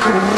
Bye.